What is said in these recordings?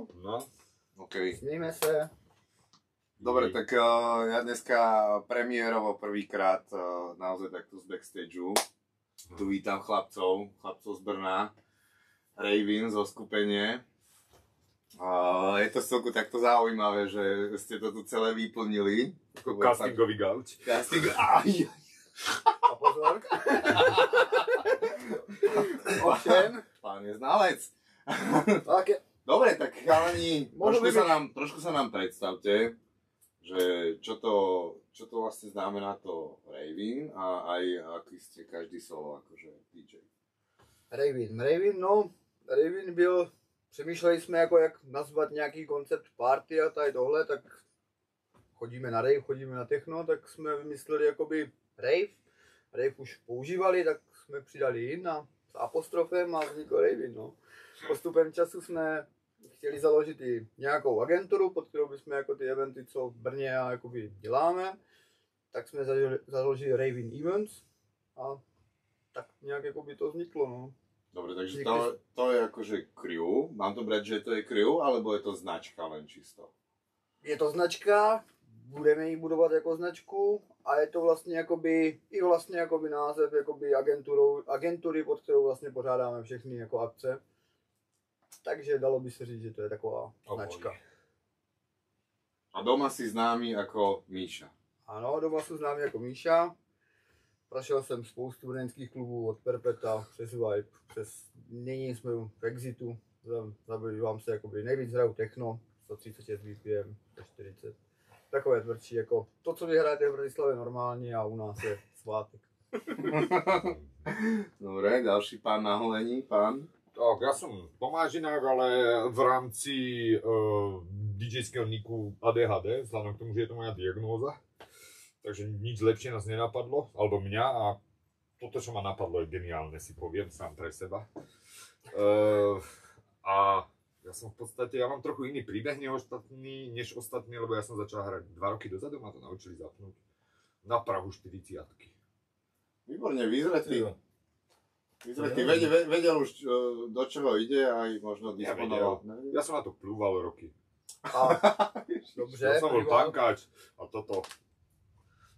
No, No, OK. smějme se. Dobre, tak uh, ja dneska premiérovo prvýkrát uh, naozaj takto z backstageu. Tu vítam chlapcov, chlapcov z Brna, Raven zo skupenie. Uh, je to celku takto zaujímavé, že ste to tu celé vyplnili. ako castingový gauč. Casting, aj, A pozor. Ovšem, pán je znalec. tak je, Dobre, tak chalani, trošku by sa, nám, trošku sa nám predstavte, že čo to, čo to vlastne znamená to Raven a aj aký ste každý solo akože DJ. Raven. Raven, no, Raven byl, přemýšleli jsme jako jak nazvat nějaký koncept party a tady tohle, tak chodíme na rave, chodíme na techno, tak jsme vymysleli jakoby rave. Rave už používali, tak jsme přidali in a s apostrofem a vznikl Raven, no. Postupem času jsme chtěli založit i nějakou agenturu, pod kterou bychom jako ty eventy, co v Brně a jakoby děláme, tak jsme založili, založili Raven Events a tak nějak jako by to vzniklo, no. Dobre, takže to, to je akože crew. Mám to brať, že to je crew, alebo je to značka len čisto? Je to značka, budeme ji budovat jako značku a je to vlastně jakoby, i vlastně jakoby název jakoby agenturou, agentury, pod kterou vlastně pořádáme všechny jako akce. Takže dalo by se říct, že to je taková Oboj. značka. A doma si známy ako Míša. Ano, doma jsou známí jako Míša. Prošel jsem spoustu brněnských klubů od Perpeta přes Vibe, přes nyní jsme v Exitu. Za- Zabývám se jakoby nejvíc hraju techno, 136 BPM, 140. Takové tvrdší, jako to, co vy hrajete v Bratislavě normálně a u nás je svátek. Dobre, ďalší pán na holení, pán. Tak, ja som Tomášinák, ale v rámci uh, DJ-ského niku ADHD, vzhľadom k tomu, že je to moja diagnóza. Takže nič lepšie nás nenapadlo, alebo mňa a toto, čo ma napadlo, je geniálne, si poviem sám pre seba. Uh, a ja som v podstate, ja mám trochu iný príbeh než ostatní, než ostatní, lebo ja som začal hrať dva roky dozadu, ma to naučili zapnúť na Prahu 40 Výborne, vyzretý. Vyzretý, vedel, vedel už, čo, do čoho ide, aj možno Ja disponoval. Ja som na to plúval roky. A dobře, Ja som bol tankáč a toto.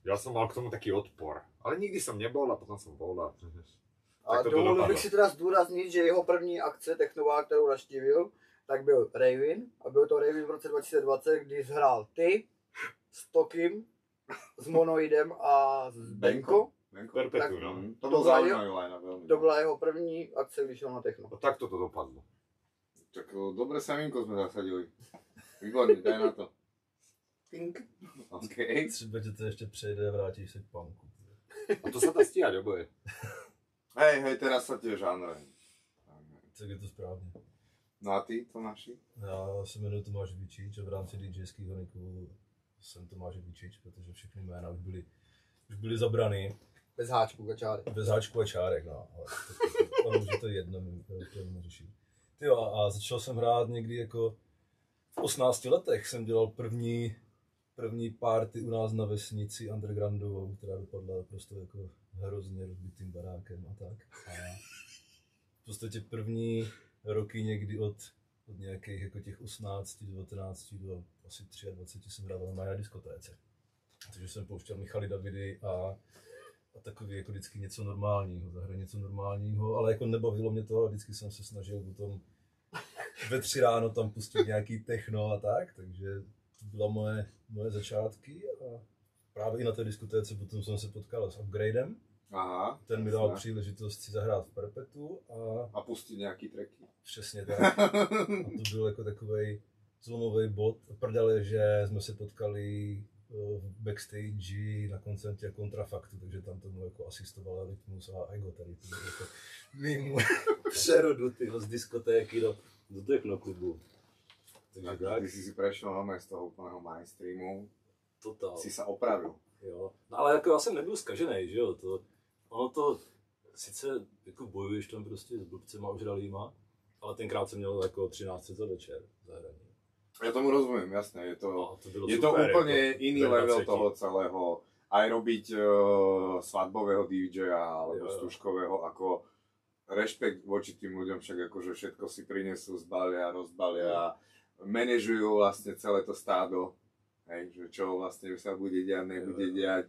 Ja som mal k tomu taký odpor. Ale nikdy som nebol a potom som bol a... A dovolil bych si teda zdůraznit, že jeho první akce technová, kterou naštívil, tak byl Raven. A byl to Raven v roce 2020, kdy zhrál ty s Tokim, s Monoidem a s Benko. Benko. Perpetu, Tak- no. To To byla line veľmi. To byla jeho první akce, když šel na techno. A takto to dopadlo. Tak o, dobre samínko sme zasadili. Výborne, daj na to. Pink. OK. Třeba tě to ještě přejde a vrátíš se k punku. A to sa dá stíhať oboje. Hej, hej, teraz sa tie žánre. Tak je to správně. No a ty, Tomáši? Já se jmenuji Tomáš Bičič a v rámci DJského niku jsem Tomáš Bičič, protože všechny jména už byly, už byly zabrany. Bez háčků, kačáry. Bez háčku a čárek, no. Ale to, to, to, to je jedno, to neřeším. Ty jo, a začal jsem hrát někdy jako v 18 letech jsem dělal první, první party u nás na vesnici undergroundovou, která dopadla prostě jako hrozně rozbitým barákem a tak. A v podstatě první roky někdy od, od nějakých jako těch 18, 19 do asi 23 jsem hrával na diskotéce. Takže jsem pouštěl Michaly Davidy a a takový jako vždycky něco normálního, zahrát něco normálního, ale jako nebavilo mě to a vždycky jsem se snažil potom ve tři ráno tam pustit nějaký techno a tak, takže to byla moje, moje začátky a právě i na té diskotéce potom jsem se potkal s Upgradem, Aha. ten mi dal příležitost si zahrát v Perpetu a A pustiť nejaký tracky. přesně tak. A to byl jako takový zlomový bod. Prdel je, že jsme se potkali v backstage na koncertě Kontrafaktu, takže tam tomu jako asistoval Rytmus a Ego tady. To jako mimo přerodu tyho z diskotéky do, do technoklubu. Takže Tak, tak, ty si si prešiel normálne z toho úplného mainstreamu, totál. si sa opravil. Jo. No ale jako já jsem nebyl zkažený, že jo, to, ono to, sice jako bojuješ tam prostě s blbcema ožralýma, ale tenkrát jsem měl jako 13 za večer zahraní. Ja tomu rozumiem, jasné. Je to, No, to bylo je to super, úplne jako iný ve level 20. toho celého. Aj robiť uh, svadbového DJ-a alebo Jo, jo. stužkového, ako rešpekt voči tým ľuďom, však akože všetko si prinesú, zbalia, rozbalia, manažujú vlastne celé to stádo, hej, že čo vlastne sa bude diať, nebude diať.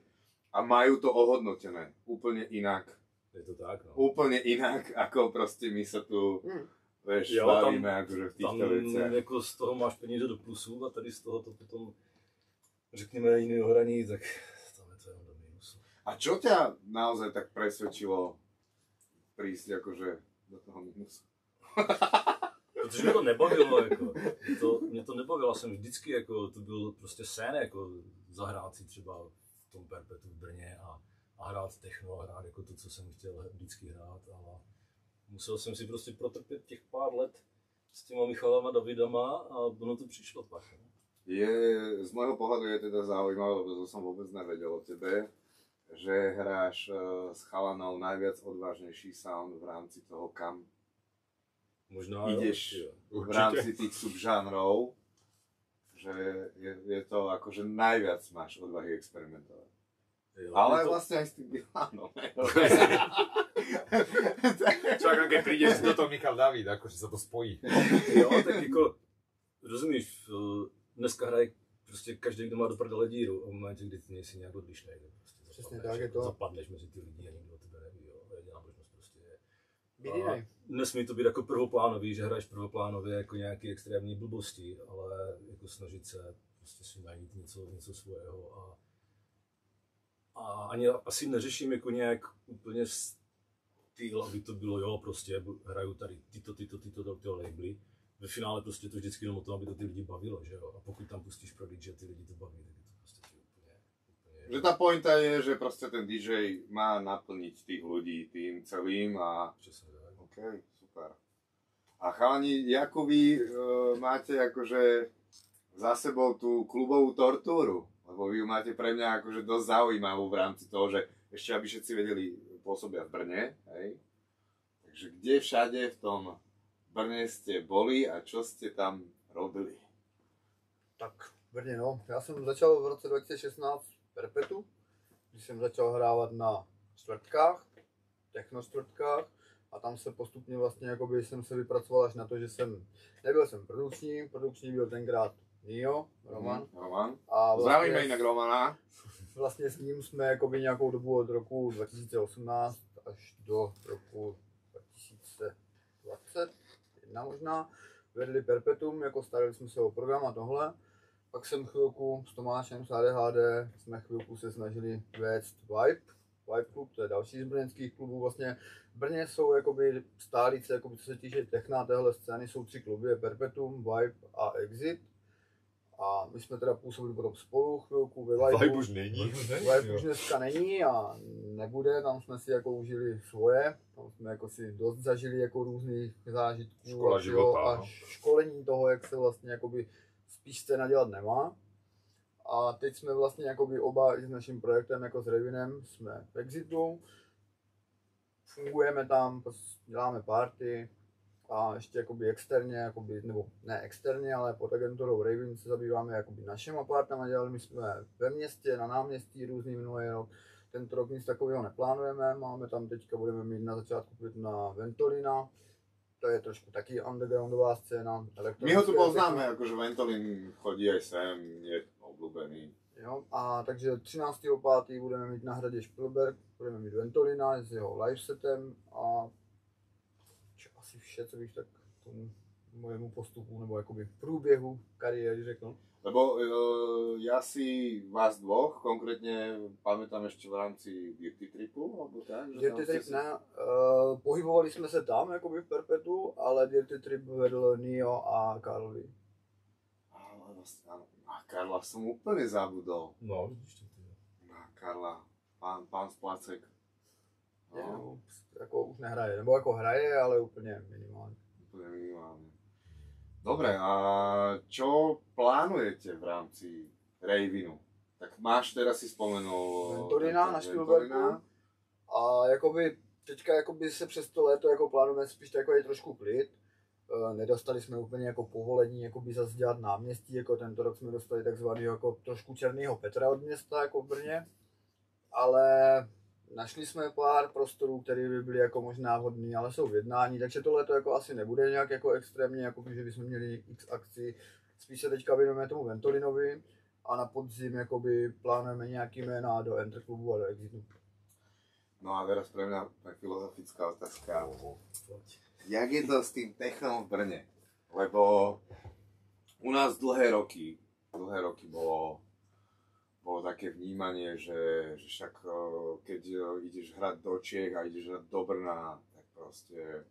A majú to ohodnotené úplne inak. Je to tak, no. Úplne inak, ako proste my sa tu, Hmm. Vieš, Jo, tam- bavíme akože v Tam týchto veciach. jako z toho máš peníze do plusu a tady z toho to potom, řekněme, jiného hraní, tak tam je to jenom do minusu. A čo ťa naozaj tak presvedčilo prísť akože do toho minusu? Protože mě to nebavilo, jako, mě to, mě to nebavilo, já jsem vždycky, jako, to byl prostě sen, jako, zahrát si třeba v tom Perpetu v Brně a, a hrát techno, a hrát jako to, co jsem chtěl vždycky hrát, ale musel jsem si prostě protrpět těch pár let s těma Michalama Davidama a ono to přišlo pak. No. Je, z môjho pohľadu je teda zaujímavé, lebo to som vôbec nevedel o tebe, že hráš eh, s chalanou najviac odvážnejší sound v rámci toho, kam Možná Ideš. jo, v rámci tých subžánrov, že je, je to akože najviac máš odvahy experimentovať. Jo. Ale to, vlastne aj s tým Dylanom. Čakám, keď prídeš do toho Michal David, akože sa to spojí. jo, tak jako, rozumíš, eh, dneska hraje prostě každý, kdo má do prdele díru a v momentě, kdy ty nejsi nějak odlišný, tak prostě Přesně zapadneš, tak je to. Zapadneš mezi ty lidi a nikdo tebe neví, jo. Jediná možnost prostě je. A. Nesmí to být jako prvoplánový, že hraješ prvoplánově jako nějaký extrémní blbosti, ale jako snažit se prostě si najít něco, něco svého a, a ani asi neřeším jako nějak úplně styl, aby to bylo, jo, prostě hraju tady tyto, tyto, tyto, tyto, tyto labely. Ve finále prostě to vždycky jenom o tom, aby to ty lidi bavilo, že jo. A pokud tam pustíš pro DJ, ty lidi to baví, tak je to prostě úplně, úplně Že tá pointa je, že proste ten DJ má naplniť tých ľudí tým celým a přesně tak. OK, super. A chalani, ako vy e, máte akože za sebou tú klubovú tortúru? Lebo vy ju máte pre mňa akože dosť zaujímavú v rámci toho, že ešte aby všetci vedeli, pôsobia v Brne, hej? Takže kde všade v tom Brne ste boli a čo ste tam robili? Tak v Brně, no. Já jsem začal v roce 2016 v Perpetu, když jsem začal hrávat na čtvrtkách, techno čtvrtkách a tam se postupně vlastně jakoby jsem se vypracoval až na to, že jsem, nebyl jsem produkční, produkční byl tenkrát Nio, Roman. Mhm, Roman. A Zdravíme inak Romana. vlastně s ním jsme jakoby nějakou dobu od roku 2018 až do roku 2021 možná vedli Perpetuum, jako starali jsme se o program a tohle. Pak jsem chvilku s Tomášem z ADHD, jsme chvilku se snažili vést Vibe, Vibe Club, to je další z brněnských klubů. Vlastně v Brně jsou jakoby stálice, jakoby co se týče techna téhle scény, jsou tři kluby, je Perpetuum, Vibe a Exit. A my jsme teda působili potom spolu chvilku ve Vibe. Vibe už není. Vibe už dneska není a nebude, tam jsme si jako užili svoje, tam jsme jako si dost zažili jako různých zážitků Škola a, života, a no. školení toho, jak se vlastně jakoby spíš scéna dělat nemá. A teď jsme vlastně jakoby oba i s naším projektem jako s Ravinem jsme v Exitu, fungujeme tam, prostě děláme party a ještě jakoby externě, jakoby, nebo ne externě, ale pod agenturou Raven se zabýváme jakoby našima partama, dělali my jsme ve městě, na náměstí různý minulý rok. Tento rok nic takového neplánujeme, máme tam teďka, budeme mít na začátku na Ventolina, to je trošku taky undergroundová scéna. My ho tu poznáme, akože Ventolin chodí aj sem, je obľúbený. Jo, a takže 13.5. budeme mít na hradě Špilberg, budeme mít Ventolina s jeho live setem a asi vše, co bych tak k tomu mojemu postupu nebo jakoby průběhu kariéry řekl. Lebo uh, ja si vás dvoch, konkrétne pamätám ešte v rámci Dirty Tripu, alebo tak? že tam Dirty Trip si- ne, uh, pohybovali jsme se tam jakoby v Perpetu, ale Dirty Trip vedl Nio a Karlovi. Ale vlastne, áno. A Karla som úplne zabudol. No, vidíš to, ty. Na Karla, pán, pán Splacek. No, No. Jako už nehraje, nebo jako hraje, ale úplně minimálně. úplne minimálne. Dobre, a čo plánujete v rámci Ravinu? Tak máš, teraz si spomenul... Ventorina na Spielbergu. A jakoby teďka jakoby se přes to léto jako plánujeme spíš takový trošku klid. E, Nedostali jsme úplně jako povolení jakoby zase dělat náměstí, jako tento rok jsme dostali takzvaný jako trošku černýho Petra od města jako v Brně. Ale našli jsme pár prostorů, které by byly jako možná vhodné, ale jsou v jednání, takže tohle to jako asi nebude nějak jako extrémně, jako že bychom měli x akcí. spíš se teďka věnujeme tomu Ventolinovi a na podzim jakoby plánujeme nějaký jména do Enter klubu a do Exitu. No a teraz pre mňa filozofická otázka. Jak je to s tým technom v Brne? Lebo u nás dlhé roky, dlhé roky bolo, bolo také vnímanie, že, že však keď ideš hrať do Čiech a ideš hrať do Brna, tak proste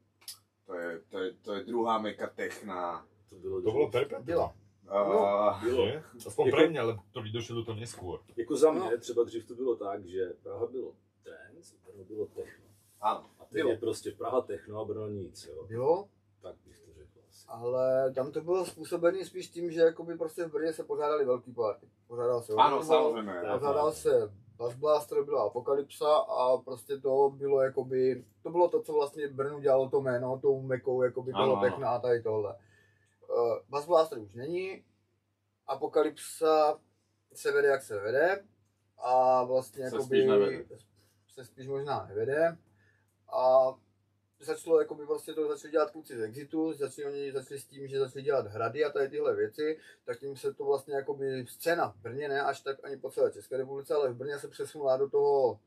to je, to je, to je druhá meka techna. To bylo, To bylo perpetuum. Byla. Uh, Bylo. Ne? Aspoň Jako- ale to došlo do toho neskôr. Jako za mě No. třeba dřív to bylo tak, že Praha bylo dance, Brno bylo techno. áno. A teď Jo. je prostě Praha techno a Brno nic, jo. Bylo, Tak bych to řekl asi. Ale tam to bylo způsobené spíš tím, že jakoby prostě v Brně se pořádali velký party. Pořádal se samozrejme. Tak. Pořádal se Bass Blaster, byla Apokalypsa a prostě to bylo jakoby, to bylo to, co vlastně Brnu dělalo to jméno, tou mekou jakoby Ano, ano. techna a tady tohle. Uh, Bass Blaster už není, Apokalypsa se vede jak se vede a vlastně Se jakoby spíš nevede. se spíš možná nevede a začalo jakoby prostě to začali dělat kluci z Exitu, začali oni začali s tím, že začali dělat hrady a tady tyhle věci, tak tím se to vlastně jakoby scéna v Brně, ne až tak ani po celé České republice, ale v Brně se přesunula do toho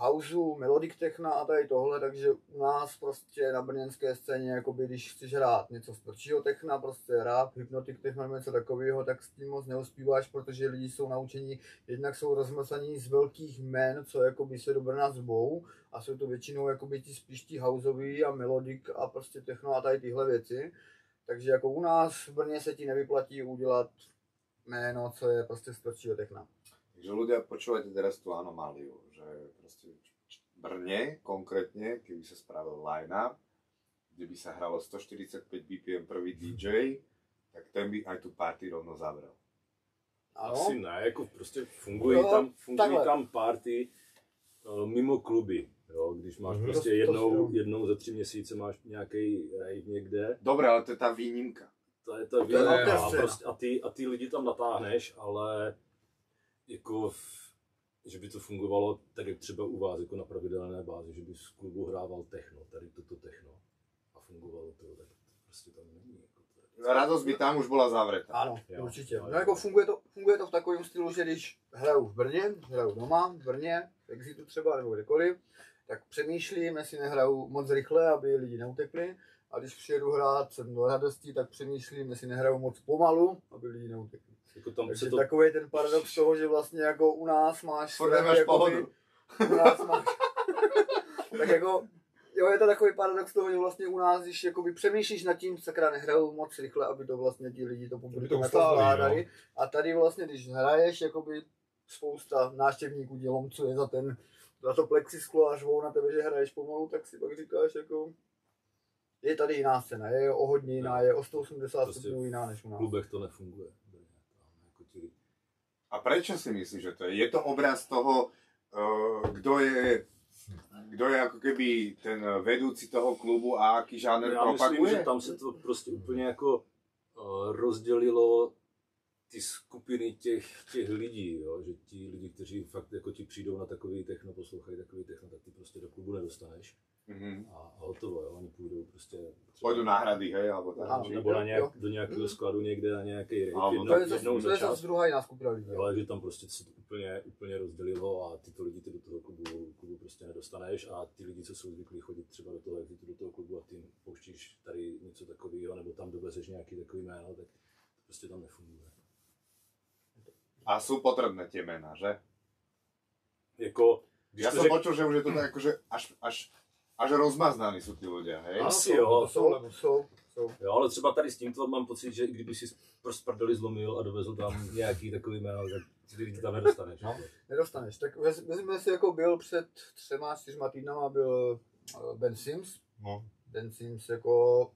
houseu, melodic techna a tady tohle, takže u nás prostě na brněnské scéně, jakoby když chceš hrát něco z tvrdšího techna, prostě rap, hypnotic techno nebo něco takového, tak s tím moc neuspíváš, protože lidi jsou naučení, jednak jsou rozmlsaní z velkých jmen, co jakoby se do Brna zvou a jsou to většinou jakoby ti spíš ti houseový a melodic a prostě techno a tady tyhle věci. Takže jako u nás v Brně se ti nevyplatí udělat jméno, co je prostě z tvrdšího techna. Takže ľudia, počúvajte teraz tú anomáliu, že proste v Brne konkrétne, keby sa spravil line-up, kde by sa hralo 145 BPM prvý DJ, tak ten by aj tú party rovno zavrel. Asi ne, jako prostě fungují No, tam, fungují takhle. tam party uh, mimo kluby. Jo, když máš Mhm. prostě To- jednou, to- jednou za tři měsíce máš nějaký rave někde, Dobre, ale to je tá výnimka. to je ta velká a, prostě, a, ty, a ty lidi tam natáhneš, ale jako, v, že by to fungovalo tak, jak třeba u vás, jako na pravidelné bázi, že by z klubu hrával techno, tady toto techno a fungovalo to, tak to prostě tam není. Jako to je- Radosť by tam už bola zavretá. Ano, Jo, určitě. No jako funguje to, funguje to v takovém stylu, že když hraju v Brně, hraju doma, v Brně, v Exitu třeba nebo kdekoliv, tak přemýšlím, jestli nehraju moc rychle, aby lidi neutekli. A když přijedu hrát jsem do radosti, tak přemýšlím, jestli nehraju moc pomalu, aby lidi neutekli. Jako tam Takže se to, takový ten paradox toho, že vlastně jako u nás máš Furt jakoby- pohodu. u nás máš, tak jako, jo, je to takový paradox toho, že vlastně u nás, když jakoby přemýšlíš nad tím, sakra nehrajou moc rychle, aby to vlastně ti lidi to Aby to publikum jako zvládali. A tady vlastně, když hraješ, jakoby spousta návštěvníků dělom, co je za ten, za to plexisklo a řvou na tebe, že hraješ pomalu, tak si pak říkáš jako, je tady jiná scéna, je o hodně jiná, je o 180 Prostě stupňů jiná než u v nás. klubech to nefunguje. Jako A prečo si myslíš, že to je? Je to obraz toho, uh, kto je kto je ako keby ten vedúci toho klubu a aký žáner Já myslím, propaguje? že tam se to prostě úplně jako uh, rozdělilo ty skupiny těch, těch lidí, jo? že ti lidi, kteří fakt jako ti přijdou na takový techno, poslouchají takový techno, tak ty prostě do klubu nedostaneš Mhm. a, a hotovo, jo? oni půjdou prostě Pôjdu náhrady, hej, alebo tak. Či- nebo na nějak, jo. do nějakého Mhm. skladu někde na nějaký jednou, To je zase, jednou to za je čas. zase druhá jiná skupina lidí. Ale že tam prostě se to úplně, úplně rozdělilo a tyto lidi ty do toho klubu, klubu prostě nedostaneš a ty lidi, co jsou zvyklí chodit třeba do toho exitu, do toho klubu a ty pouštíš tady něco takového, nebo tam dovezeš nějaký takový jméno, tak to prostě tam nefunguje. A sú potrebné tie mená, že? Jako, když to som řek- počul, že už je to tak akože až, až, až rozmaznaní sú tí ľudia, hej? Asi jsou, jo. Jsou, lebo jsou, jsou. Jo, ale třeba tady s tímto mám pocit, že i kdyby si prostě prdeli zlomil a dovezl tam nějaký takový jméno, tak ty lidi tam nedostaneš. No. Nedostaneš. Tak vez- vezměme si, jako byl před třema, čtyřma týdnama byl eh, Ben Sims. No. Ben Sims jako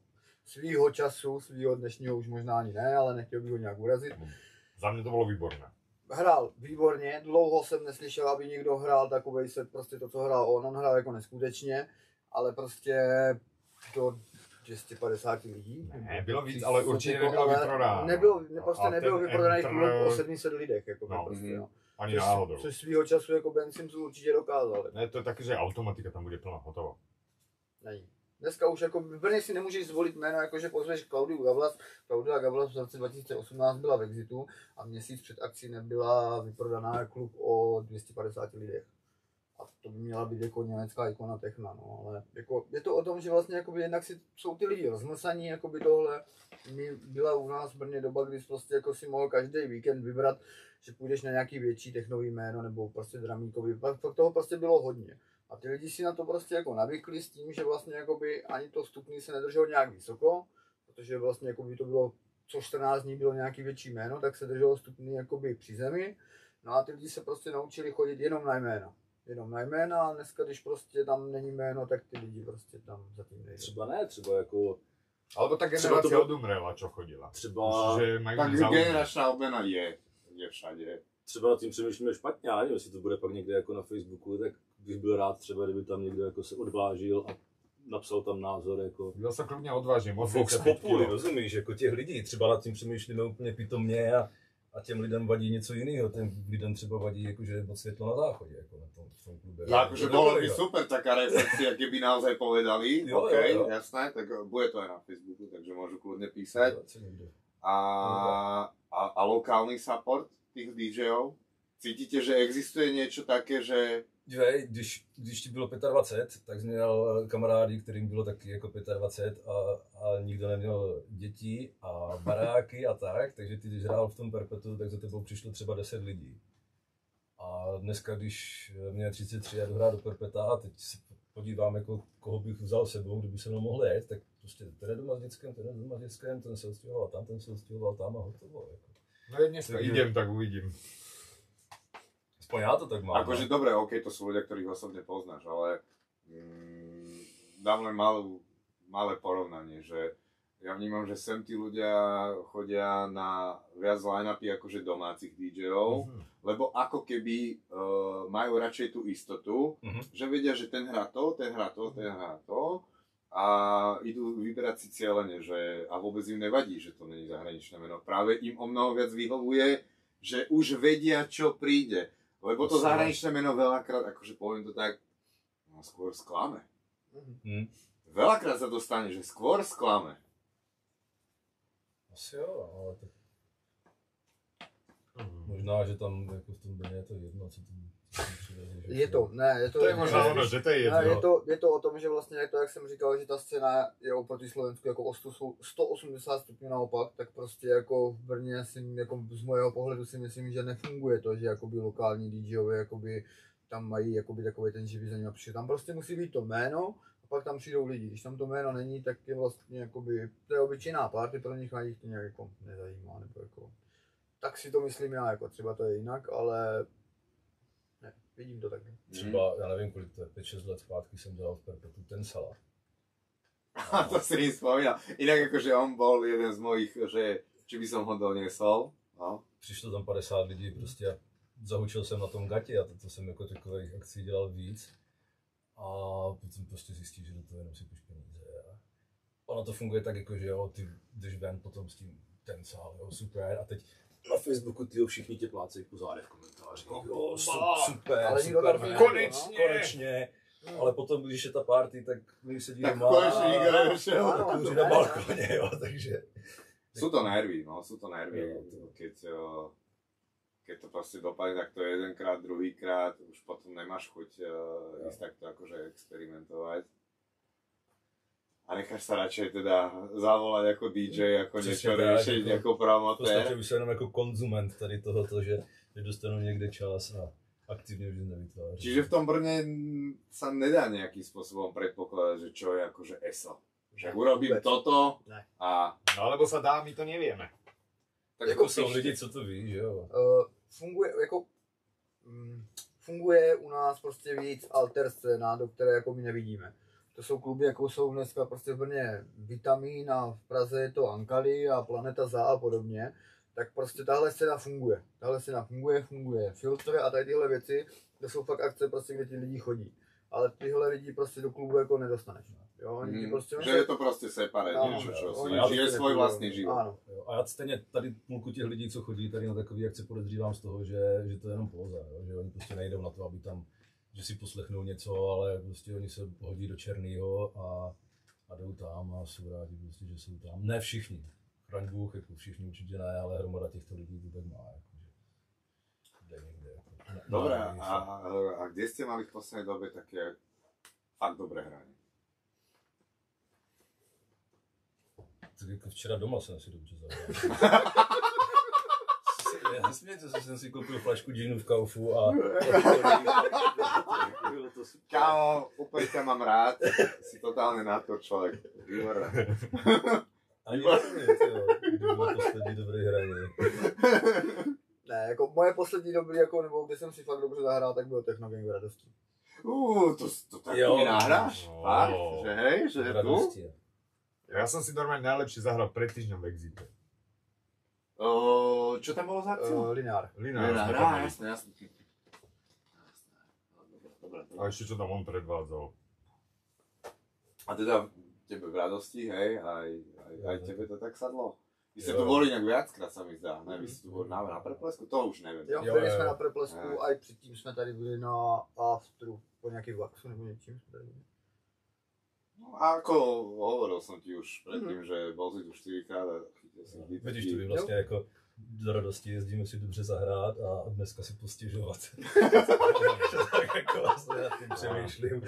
svýho času, svýho dnešního už možná ani ne, ale nechtěl bych ho nějak urazit. Za mě to bylo výborné. Hrál výborně, dlouho jsem neslyšel, aby někdo hrál takovej set, prostě to, co hrál on, on hrál jako neskutečně, ale prostě do 250 lidí. Ne, bylo víc, ale určitě nebylo vyprodáno. Nebylo, ne, prostě A nebyl ten vyprodaný Enter- klub o 700 lidech, jako No. prostě, Mhm. no. Ani Což- náhodou. Což svýho času jako Ben Sims určitě dokázal. Ne, to je taky, že automatika tam bude plná, hotovo. Není. Dneska už jako v Brně si nemůžeš zvolit jméno, jako že pozveš Klaudiu Gavlas. Klaudia Gavlas v roce 2018 byla v Exitu a měsíc před akcí nebyla vyprodaná klub o 250 lidech. To by měla být jako německá ikona techna, no, ale jako, je to o tom, že vlastně jakoby jednak si, jsou ty lidi rozmlsaní, jakoby tohle. My byla u nás v Brně doba, kdy jsi prostě jako si mohl každý víkend vybrat, že půjdeš na nějaký větší technový jméno nebo prostě dramíkový, pak, toho prostě bylo hodně. A ty lidi si na to prostě jako navykli s tím, že vlastně jakoby ani to vstupní se nedrželo nějak vysoko, protože vlastně jakoby to bylo, co 14 dní bylo nějaký větší jméno, tak se drželo vstupní jakoby při zemi. No a ty lidi se prostě naučili chodit jenom na jména. Jenom na jména a dneska, když prostě tam není jméno, tak ty lidi prostě tam za tím nejdou. Třeba ne, třeba jako, Alebo ta Třeba generace to bylo- odumrela, čo chodila. třeba, Že mají Tak generačná obmena je, je všade. třeba nad tím přemýšlíme špatně, nevím, jestli to bude pak někde jako na Facebooku, tak bych byl rád třeba, kdyby tam někdo jako se odvážil a napsal tam názor jako Já se klidně odvážím, Vox 85 Populi, rozumíš, jako těch lidí, třeba nad tím přemýšlíme úplně pitomně a, a těm lidem vadí něco jiného, těm lidem třeba vadí, jako, že je moc světlo na záchodě, jako na tom, v tom klube. No, akože bolo by super taká reflexia, keby naozaj povedali, Jo, OK, jo, jo. jasné, tak bude to aj na Facebooku, takže môžu kľudne písať. A, a, a lokálny support tých DJov? Cítite, že existuje niečo také, že Dívej, když, když ti bylo 25, tak jsi měl kamarády, kterým bylo taky jako 25 a, a nikdo neměl děti a baráky a tak, takže ty, když hrál v tom perpetu, tak za tebou přišlo třeba 10 lidí. A dneska, když mě je 33 a jdu hrát do perpeta a teď se podívám, jako, koho bych vzal sebou, kdyby se mnou mohl jet, tak prostě ten je doma s dětskem, ten je doma s dětskem, ten se odstěhoval tam, ten se odstěhoval tam a hotovo. Jako. No je dneska Takže- idem, tak uvidím. Aspoň já to tak mám. Akože dobre, OK, to sú ľudia, ktorých osobne poznáš, ale mm, dám len malú, malé porovnanie, že ja vnímam, že sem tí ľudia chodia na viac line-upy akože domácich DJov, Mhm. lebo ako keby uh, majú radšej tú istotu, Mhm. že vedia, že ten hrá to, ten hrá to, ten hrá to a idú vyberať si cieľene, že a vôbec im nevadí, že to není zahraničné meno. Práve im o mnoho viac vyhovuje, že už vedia, čo príde. Lebo to Asi, no. zahraničné meno veľakrát, akože poviem to tak, no skôr sklame. Mhm. Hm. Veľakrát sa to stane, že skôr sklame. Asi jo, ale tak Mhm. Možná, že tam jako v tom je to jedno, co tam Je to, ne, je to, To je možná ono, že to je Ne, je, jedno. to, je to o tom, že vlastně jak to, jak jsem říkal, že ta scéna je oproti Slovensku jako o 100, 180 stupňů naopak, tak prostě jako v Brně si, jako z mojho pohledu si myslím, že nefunguje to, že jakoby lokální DJové jakoby tam mají jakoby takový ten živý za nimi přišel. Tam prostě musí být to jméno a pak tam přijdou lidi. Když tam to jméno není, tak je vlastně jakoby, to je obyčejná party pro nich a jich to nějak jako nezajímá, nebo jako, tak si to myslím já, jako třeba to je jinak, ale vidím to takhle. Třeba, já nevím, kolik to je, 5-6 let zpátky jsem dělal v Perpetu ten Sala. A to si mi spomínal. Inak akože on bol jeden z mojich, že či by som ho doniesol. No. Přišlo tam 50 lidí prostě a zahučil jsem na tom gatě a to jsem jako takových akcí dělal víc. A potom prostě zjistil, že do toho jenom sypeš peníze. A ono to funguje tak jako, že jo, ty jdeš ven potom s tím ten sál, jo, super. A teď na Facebooku ty všichni tě plácejí po zádech v komentářích. No, Jo, super, Ale super, man. nejde, Konečně. konečně. Ale potom, když je ta party, tak my sedí Tak doma konečně nikdo nevyšel. a kouří na balkoně, jo, takže. Sú to nervy, no, sú to nervy. Keď, keď to proste dopadne takto jedenkrát, druhýkrát, už potom nemáš chuť uh, ísť takto akože experimentovať. A necháš sa radšej teda zavolať ako DJ, ako Přesně niečo tak, riešiť, jako- ako V promotér. podstatě už jsem jenom jako konzument tady tohoto, že, že dostanu někde čas a aktivně už nevytvářím. Čiže v tom Brne mm, sa nedá nejakým spôsobom predpokladať, že čo je akože ESO. Že urobím Vůbec. toto Ne. a No alebo sa dá, my to nevieme. tak jako ako jsou lidi, co to ví, že jo. Uh, funguje jako mm, funguje u nás prostě víc alter scéna, do které jako my nevidíme. To jsou kluby, jako jsou dneska prostě v Brně Vitamin a v Praze je to Ankali a Planeta Za a podobně. Tak prostě tahle scéna funguje. Tahle scéna funguje, funguje filtr a tady tyhle věci, to jsou fakt akce prostě, kde ti lidi chodí. Ale tyhle lidi prostě do klubu jako nedostaneš. Jo, oni ti Mm, prostě, že je to čo si oni ja žije prostě svoj nepůjdou. vlastný život. Áno. jo. A já stejně tady půlku těch lidí, co chodí tady na takové akce, podezřívám z toho, že, že to je jenom póza, jo? že oni prostě nejdou na to, aby tam, že si poslechnou něco, ale prostě oni se hodí do černého a, a jdou tam a jsou rádi, prostě, že jsou tam. Ne všichni. Chraň Bůh, jako všichni určitě ne, ale hromada těchto lidí to tak má. Jako, že jde někde, jako, Dobre, na- a, a, a kde ste mali v poslednej dobe také fakt dobré hraní? Tak jako včera doma jsem si dobře zahrál. Nesmějte se, jsem si koupil flašku džinu v Kaufu a... Bylo to super. Kámo, úplne ťa mám rád, si totálne na to človek. Výborné. Ani nevím, bylo poslední dobrý hraní. Ne, jako moje poslední doby, jako, nebo kde jsem si fakt dobře zahrál, tak byl Technogang v radosti. Uuu, to, to tak Jo. mi nahráš? No. Fakt? Že hej, že je tu? Ja som si normálne najlepšie zahral pred týždňom v Exite. O, čo tam bolo za akciu? Uh, lineár. Linár hra, tam mali. jasné, jasné. A ešte čo tam on predvádzal. A teda tebe v radosti, hej, aj, aj, aj tebe to tak sadlo? Vy ste tu boli nejak viackrát, sa mi zdá, ne? Vy ste tu boli na, na preplesku? To už neviem. Jo, byli jsme na Preplesku Jo. a i předtím jsme tady byli na Afteru, po nějaký Vaxu nebo něčím. jsme tady byli. No, a ako hovoril som ti už predtým, že bol si tu 4 krát a Vidíš, to by vlastně jako do radosti jezdíme si dobře zahrát a dneska si postěžovat. tak jako vlastně nad tím přemýšlím.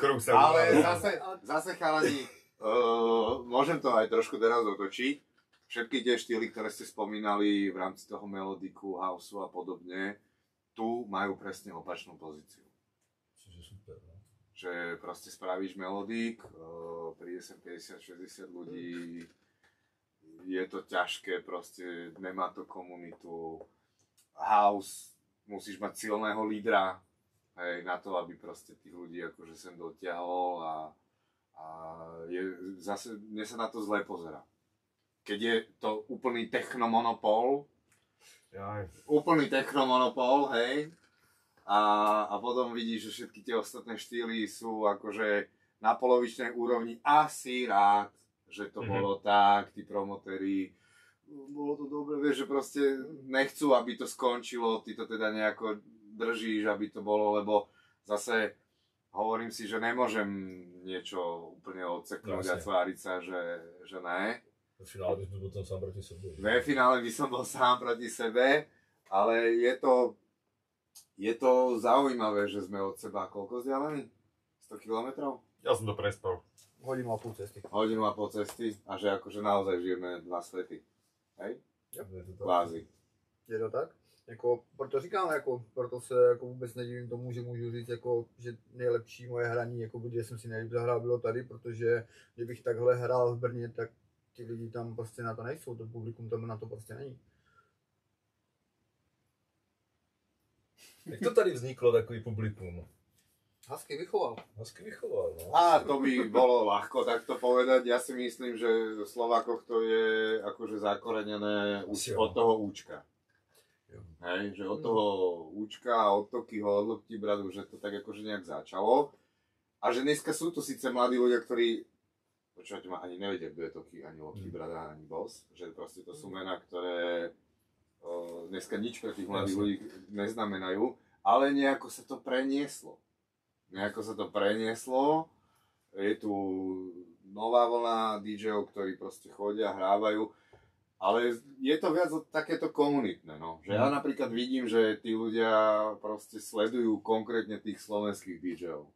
Kruh sa Ale uzavrel. zase, zase chalani, uh, môžem to aj trošku teraz otočiť. Všetky tie štýly, ktoré ste spomínali v rámci toho melodiku, houseu a podobne, tu majú presne opačnú pozíciu. Což je super, no. Že proste spravíš melodík, uh, príde sem 50-60 ľudí, je to ťažké, proste nemá to komunitu. House, musíš mať silného lídra, hej, na to, aby proste tých ľudí akože sem dotiahol a, a je, zase mne sa na to zle pozera. Keď je to úplný technomonopol, Jaj. úplný technomonopol, hej, a, a potom vidíš, že všetky tie ostatné štýly sú akože na polovičnej úrovni a si rád, že to Mhm. bolo tak, tí promotéri, bolo to dobre, vieš, že proste nechcú, aby to skončilo, ty to teda nejako držíš, aby to bolo, lebo zase hovorím si, že nemôžem niečo úplne odseknúť a Jasne. tváriť sa, že, že ne. Ve finále bys byl potom sám proti sobě. Ve finále by som bol sám proti sebe, ale je to, je to zaujímavé, že sme od seba koľko vzdialení? 100 km? Ja som to prespal. Hodinu a půl cesty. Hodinu a pol cesty a že akože naozaj žijeme dva svety. Hej? Je to tak. Kvázi. Je to tak? Jako, proto říkám, jako, proto se jako vůbec nedivím tomu, že můžu říct, jako, že nejlepší moje hraní, jako, kde jsem si nejlíp zahrál, bylo tady, protože kdybych takhle hrál v Brně, tak ty lidi tam prostě na to nejsou, to publikum tam na to prostě není. Jak to tady vzniklo takový publikum? Hezky vychoval. Hezky vychoval, no. A to by bolo ľahko takto povedať. Ja si myslím, že v Slovákoch to je akože zakorenené už od toho účka. Jo. Hej, že od toho účka a od Tokyho, od Lopti bradu, že to tak akože nejak začalo. A že dneska sú tu síce mladí ľudia, ktorí počúvate ma, ani nevedia, kto je Toky, ani Lopti Mm. brada, ani Boss. Že proste to sú mená, ktoré o, dneska nič pre tých mladých ľudí neznamenajú, ale nejako sa to prenieslo. Nejako sa to prenieslo. Je tu nová vlna DJ-ov, ktorí proste chodia, hrávajú. Ale je to viac takéto komunitné, no. Že ja Mhm. napríklad vidím, že tí ľudia proste sledujú konkrétne tých slovenských DJ-ov.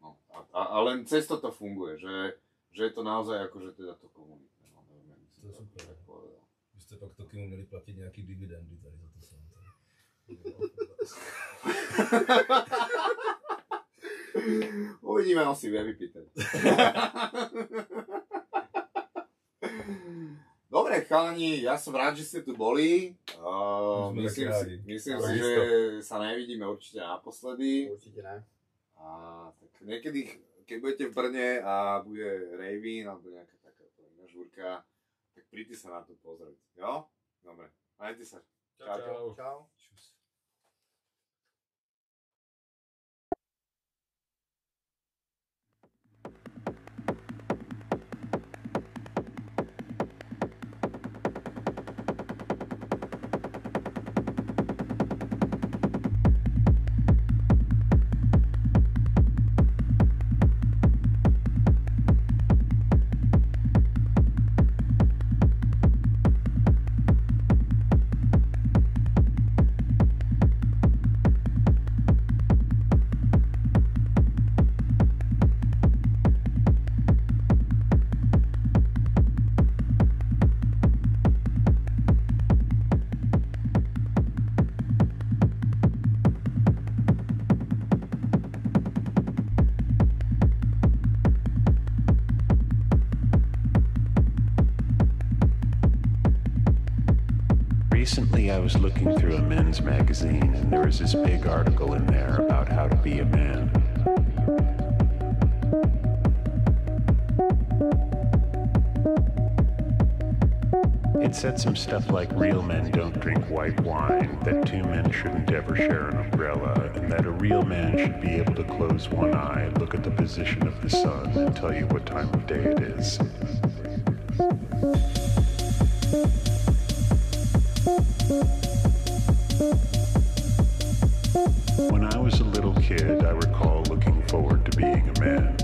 No, a, a, a len cez to funguje, že, že je to naozaj akože teda to komunitné. No, neviem, To je super. tak povedal. Vy jste pak taky měli platit nějaký dividendy tady za to samé. Uvidíme, on si vie vypýtať. Dobre, chalani, ja som rád, že ste tu boli. Uh, myslím si, myslím si že sa nevidíme určite naposledy. Určitě ne. A tak niekedy, keď budete v Brne a bude Ravin alebo nejaká iná žúrka, tak príďte sa na to pozrieť. Jo? Dobre, majte sa. Čau, čau. Čau. Čus. Was looking through a men's magazine, and there was this big article in there about how to be a man. It said some stuff like real men don't drink white wine, that two men shouldn't ever share an umbrella, and that a real man should be able to close one eye, look at the position of the sun, and tell you what time of day it is. When I was a little kid, I recall looking forward to being a man.